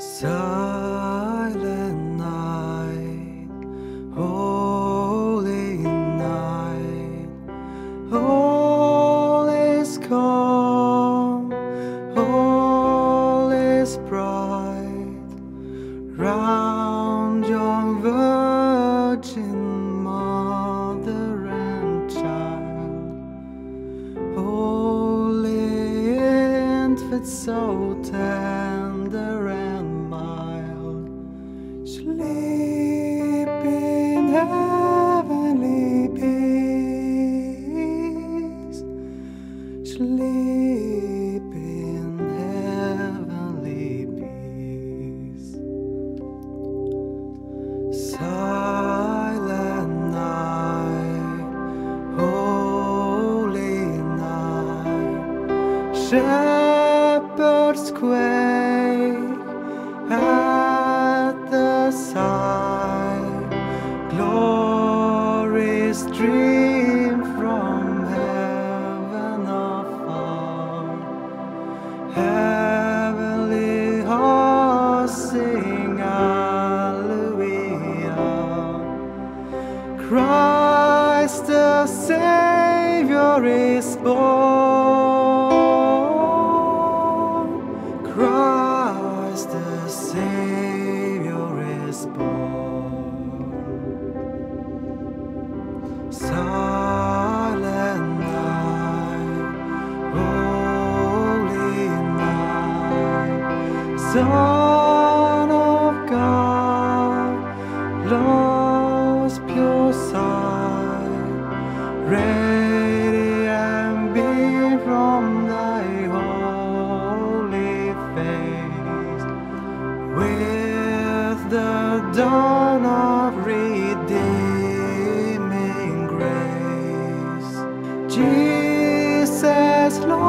Silent night, holy night, all is calm, all is bright, round young virgin mother and child, holy infant so tender shepherds quake at the sight, glories stream from heaven afar. Heavenly hosts sing Alleluia. Christ the Savior is born. Son of God, love's pure sight, radiant beam from thy holy face, with the dawn of redeeming grace, Jesus Lord.